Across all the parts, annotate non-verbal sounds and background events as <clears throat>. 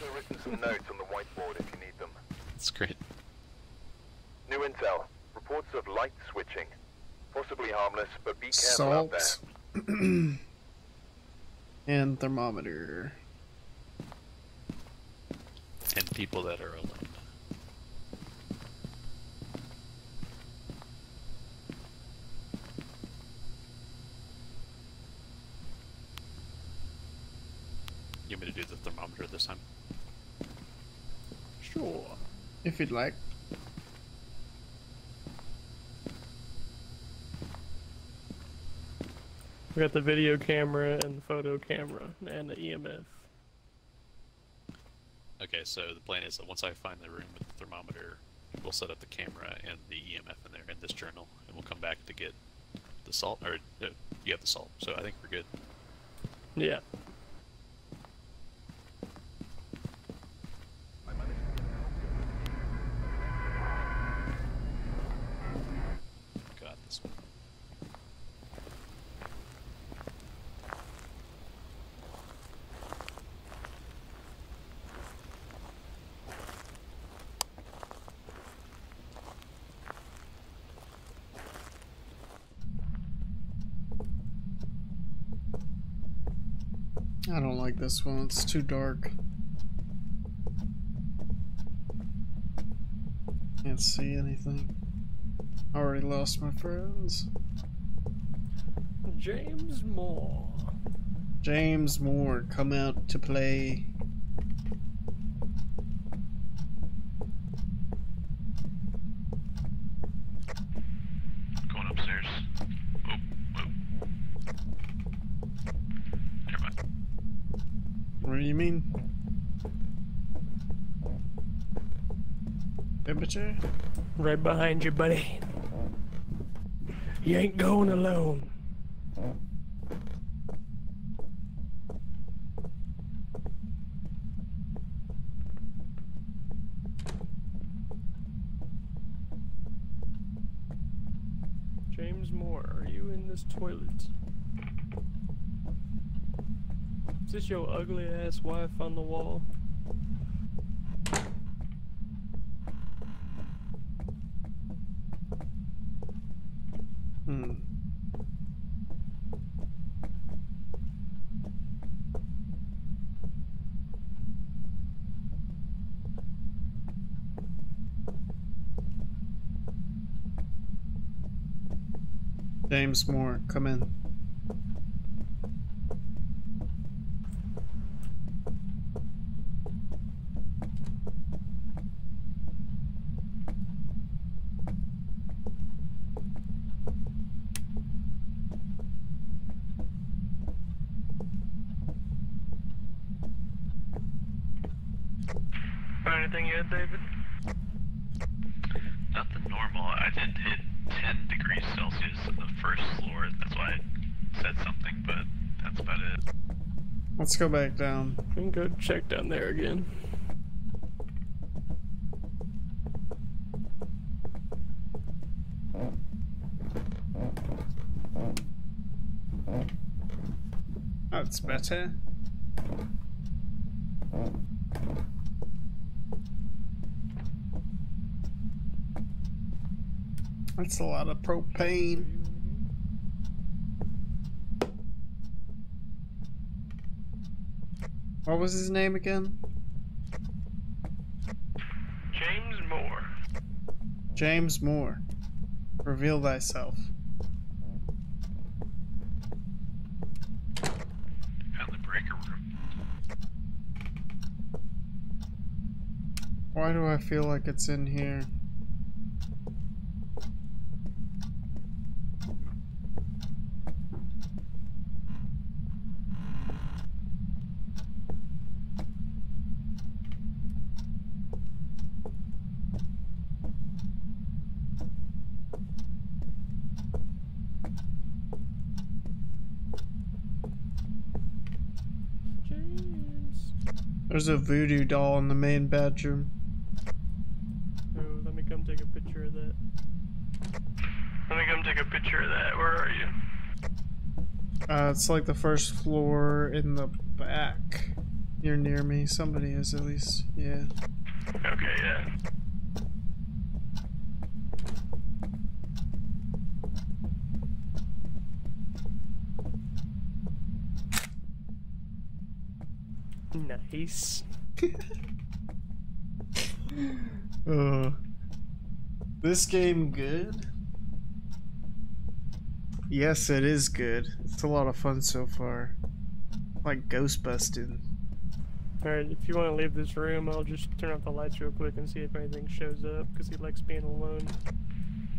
also written some notes on the whiteboard if you need them. That's great. New intel. Reports of light switching. Possibly harmless, but be careful out there. Salt. <clears throat> and thermometer. And people that are alone. You want me to do the thermometer this time? Sure. If you'd like. We got the video camera and the photo camera and the EMF. Okay, so the plan is that once I find the room with the thermometer, we'll set up the camera and the EMF in there in this journal, and we'll come back to get the salt. Or uh, you have the salt, so I think we're good. Yeah. Got this one. I don't like this one. It's too dark. Can't see anything. Already lost my friends. James Moore. James Moore, come out to play. Going upstairs. Oh, oh. Never mind. What do you mean? Right behind you, buddy. You ain't going alone. James Moore, are you in this toilet? Is this your ugly ass wife on the wall? Hmm. James Moore, come in. Anything yet, David? Nothing normal. I did hit 10 degrees Celsius on the first floor. That's why I said something, but that's about it. Let's go back down. We can go check down there again. That's better. That's a lot of propane. What was his name again? James Moore. James Moore. Reveal thyself. Found the breaker room. Why do I feel like it's in here? James. There's a voodoo doll in the main bedroom. Oh, let me come take a picture of that. Let me come take a picture of that. Where are you? Uh, it's like the first floor in the back. You're near me. Somebody is at least. Yeah. Okay, yeah. Nice. <laughs> Uh, this game good? Yes, it is good. It's a lot of fun so far. Like ghost busting. Alright, if you want to leave this room, I'll just turn off the lights real quick and see if anything shows up, because he likes being alone.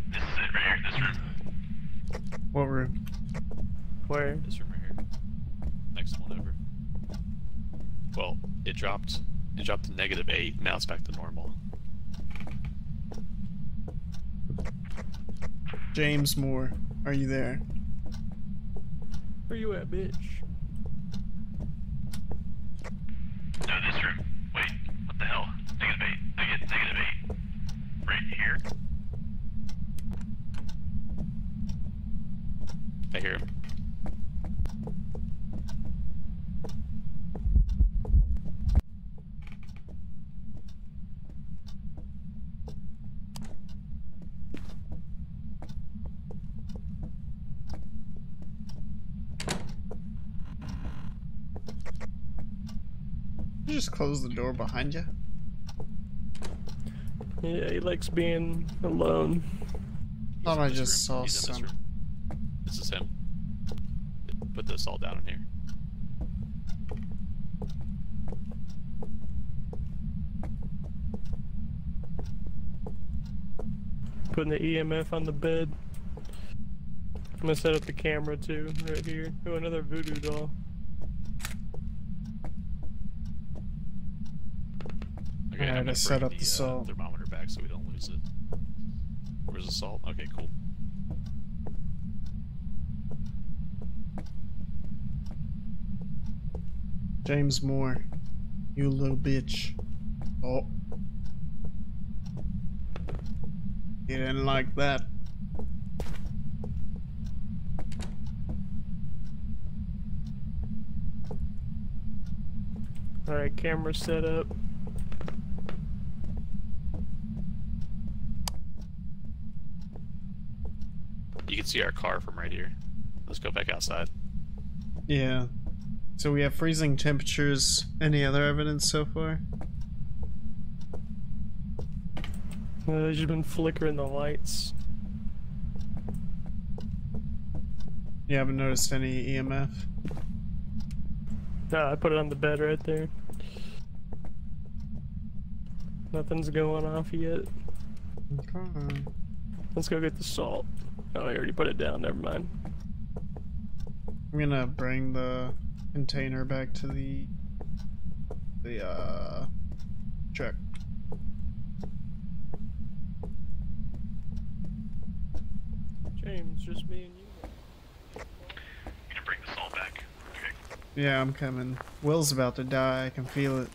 This is it right here, this room. What room? Where? This room right here. Next one over. Well, it dropped. It dropped to negative eight. Now it's back to normal. James Moore. Are you there? Where you at, bitch? No, this room. Wait, what the hell? Negative eight. Negative, negative eight. Right here? I hear him. Close the door behind you. Yeah, he likes being alone. He's Thought I just room. saw He's in this some. This is him. Put this all down in here. Putting the EMF on the bed. I'm gonna set up the camera too, right here. Oh, another voodoo doll. Okay, Alright, I'm gonna I set up the uh, salt. thermometer back so we don't lose it. Where's the salt? Okay, cool. James Moore. You little bitch. Oh. You didn't like that. Alright, camera set up. You can see our car from right here. Let's go back outside. Yeah. So we have freezing temperatures. Any other evidence so far? Uh, he's just been flickering the lights. You haven't noticed any EMF? Nah, I put it on the bed right there. Nothing's going off yet. Okay. Let's go get the salt. Oh, I already put it down. Never mind. I'm gonna bring the container back to the the uh truck. James, just me and you. I'm gonna bring the salt back. Okay. Yeah, I'm coming. Will's about to die. I can feel it.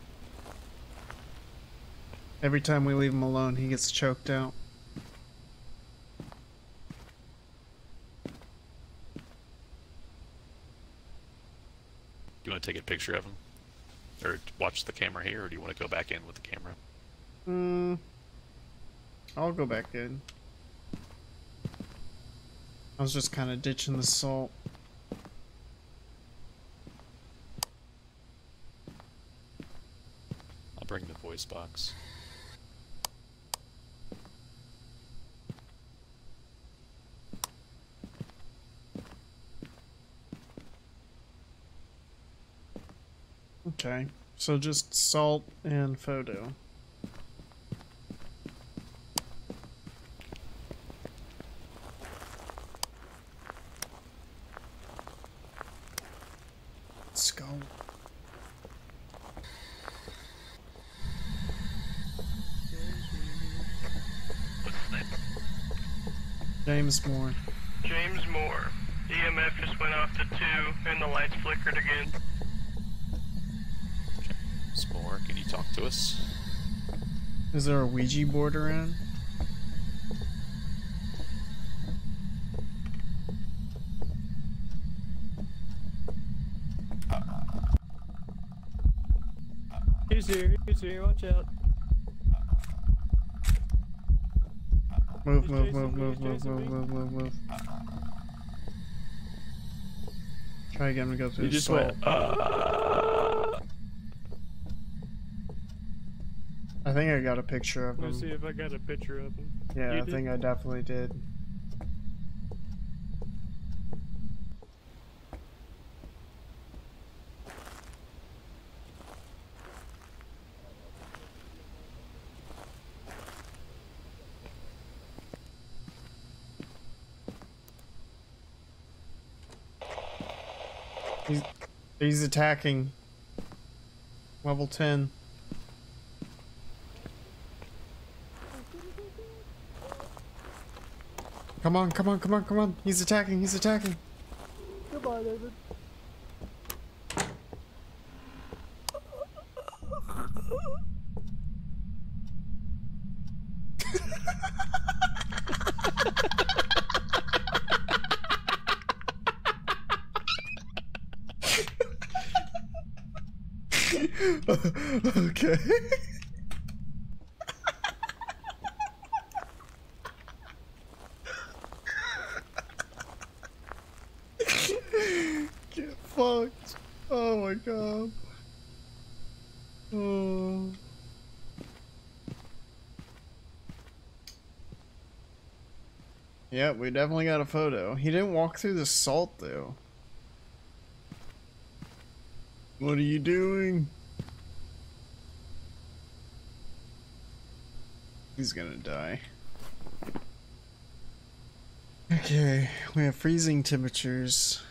Every time we leave him alone, he gets choked out. Do you want to take a picture of him? Or watch the camera here, or do you want to go back in with the camera? Hmm. I'll go back in. I was just kind of ditching the salt. I'll bring the voice box. Okay. So just salt and photo. Let's go. James Moore. James Moore. EMF just went off to two, and the lights flickered again. S'more, can you talk to us? Is there a Ouija board around? He's here. He's here. Watch out. Move, move, move, move, move, move, move, move, move. Try again to go through He the just salt. went. Uh, I think I got a picture of him. see if I got a picture of him. Yeah, You I did? think I definitely did. He's, he's attacking. Level 10. Come on, come on, come on, come on. He's attacking, he's attacking. Goodbye, David. okay. Get fucked. Oh my god. Oh. Yeah, we definitely got a photo. He didn't walk through the salt though. What are you doing? He's gonna die. Okay, we have freezing temperatures.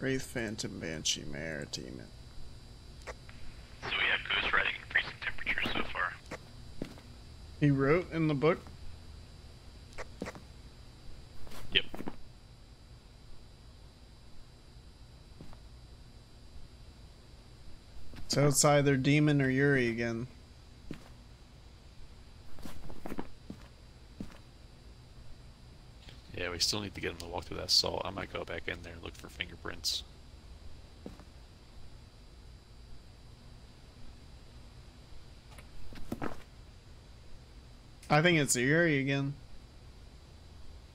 Wraith Phantom Banshee Mare Demon. So we have ghost writing and freezing temperatures so far. He wrote in the book. Yep. So it's either Demon or Yuri again. Yeah, we still need to get him to walk through that salt. I might go back in there and look for fingerprints. I think it's Yuri again.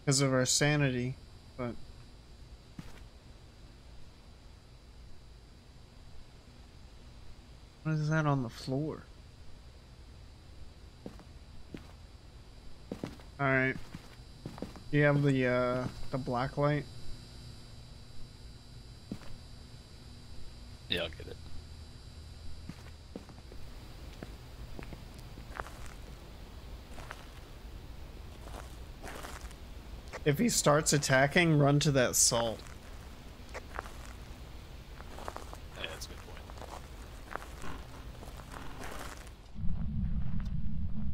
Because of our sanity, but. What is that on the floor? Alright. You have the, uh, the black light? Yeah, I'll get it. If he starts attacking, run to that salt. Yeah, that's a good point.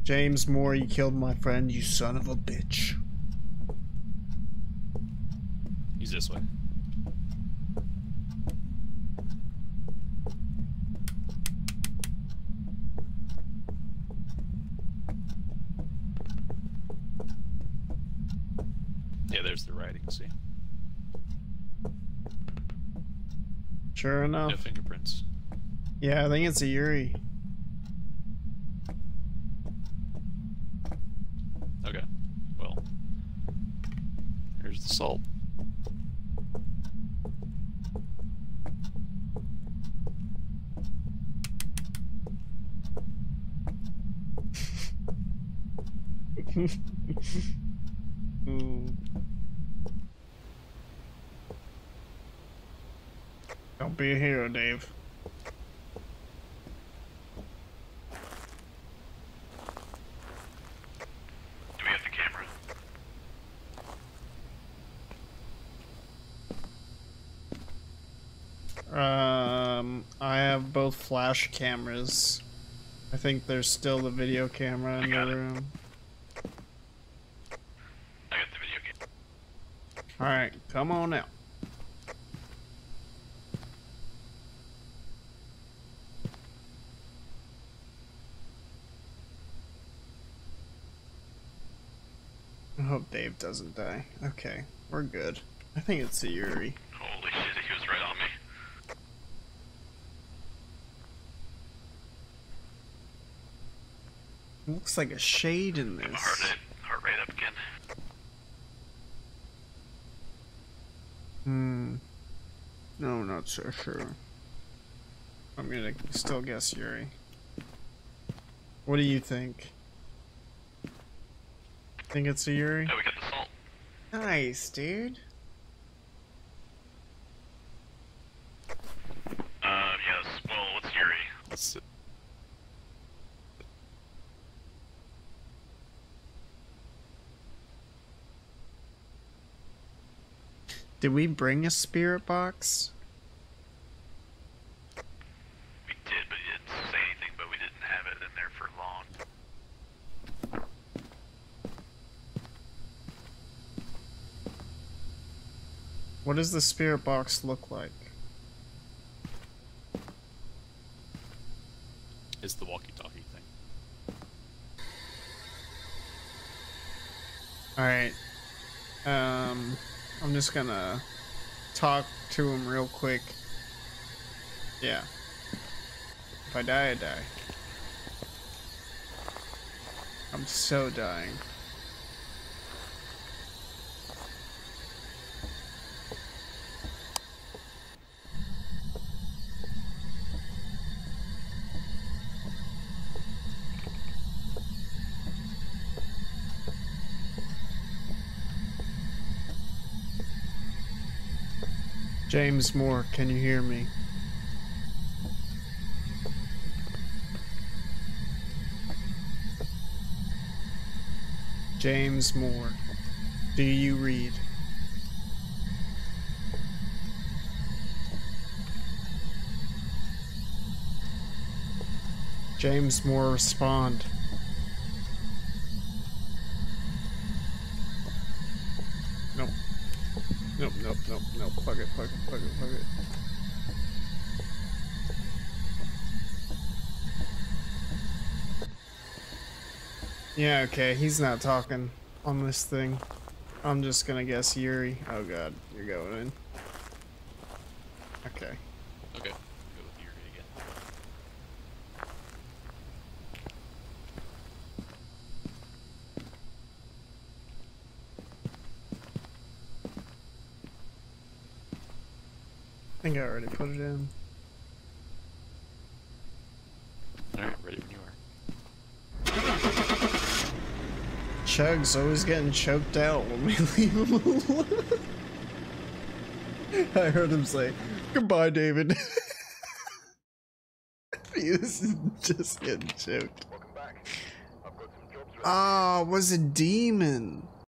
James Moore, you killed my friend, you son of a bitch. He's this way. Yeah, there's the writing, see? Sure enough. No fingerprints. Yeah, I think it's a Yuri. Okay. Well. Here's the salt. Ooh. Don't be a hero, Dave. Do we have the camera? Um, I have both flash cameras. I think there's still the video camera in the room. it. hope Dave doesn't die. Okay, we're good. I think it's the Yuri. Holy shit, he was right on me. Looks like a shade in this. Heart heart rate up again. Hmm. No, not so sure. I'm gonna still guess Yuri. What do you think? Think it's a Yuri? Oh, we got the salt. Nice, dude. Um, yes. Well, what's Yuri? Let's, Did we bring a spirit box? We did, but you didn't say anything, but we didn't have it in there for long. What does the spirit box look like? is the walkie-talkie thing. Alright. Um, I'm just gonna talk to him real quick. Yeah. If I die, I die. I'm so dying. James Moore, can you hear me? James Moore, do you read? James Moore, respond. Nope. Plug it, plug it, plug it, plug it. Yeah, okay, he's not talking on this thing. I'm just gonna guess Yuri. Oh god, you're going in. Okay, go with Yuri again. I think I already put it in. Alright, ready when you are. Chug's always getting choked out when we <laughs> leave him alone. <laughs> I heard him say, Goodbye, David. <laughs> he was just getting choked. Welcome back. I've got some jobs ready. Ah, it was a demon.